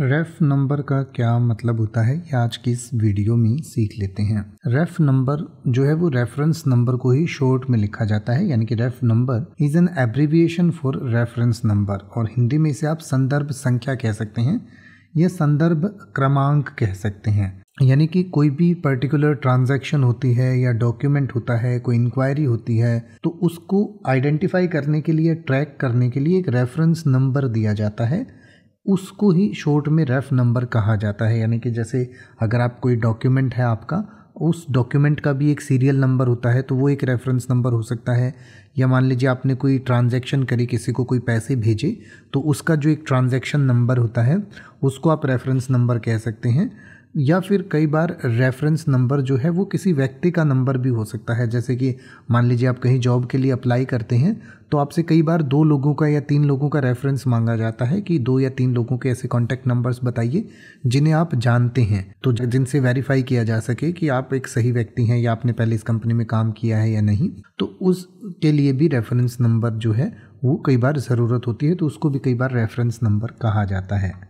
रेफ number का क्या मतलब होता है? ये आज की इस वीडियो में सीख लेते हैं। रेफ नंबर जो है वो रेफरेंस नंबर को ही शॉर्ट में लिखा जाता है, यानी कि ref number is an abbreviation for reference number और हिंदी में इसे आप संदर्भ संख्या कह सकते हैं, या संदर्भ क्रमांक कह सकते हैं। यानी कि कोई भी पर्टिकुलर ट्रांजैक्शन होती है, या डॉक्यूमेंट होता है, कोई इंक्वायरी होती है तो उसको आइडेंटिफाई करने के लिए ट्रैक करने के लिए एक रेफरेंस नंबर दिया जाता है। उसको ही शॉर्ट में रेफ नंबर कहा जाता है। यानी कि जैसे अगर आप कोई डॉक्यूमेंट है आपका, उस डॉक्यूमेंट का भी एक सीरियल नंबर होता है तो वो एक रेफरेंस नंबर हो सकता है। या मान लीजिए आपने कोई ट्रांजैक्शन करी, किसी को कोई पैसे भेजे तो उसका जो एक ट्रांजैक्शन नंबर होता है, उसको आप रेफरेंस नंबर कह सकते हैं। या फिर कई बार रेफरेंस नंबर जो है वो किसी व्यक्ति का नंबर भी हो सकता है। जैसे कि मान लीजिए आप कहीं जॉब के लिए अप्लाई करते हैं तो आपसे कई बार दो लोगों का या तीन लोगों का रेफरेंस मांगा जाता है कि दो या तीन लोगों के ऐसे कॉन्टैक्ट नंबर्स बताइए, जिन्हें आप जानते हैं। तो जिनसे वेरीफाई किया जा सके कि आप एक सही व्यक्ति हैं या आपने पहले इस कंपनी में काम किया है या नहीं तो उसके लिए भी रेफरेंस नंबर जो है, वो कई बार ज़रूरत होती है तो उसको भी कई बार रेफरेंस नंबर कहा जाता है।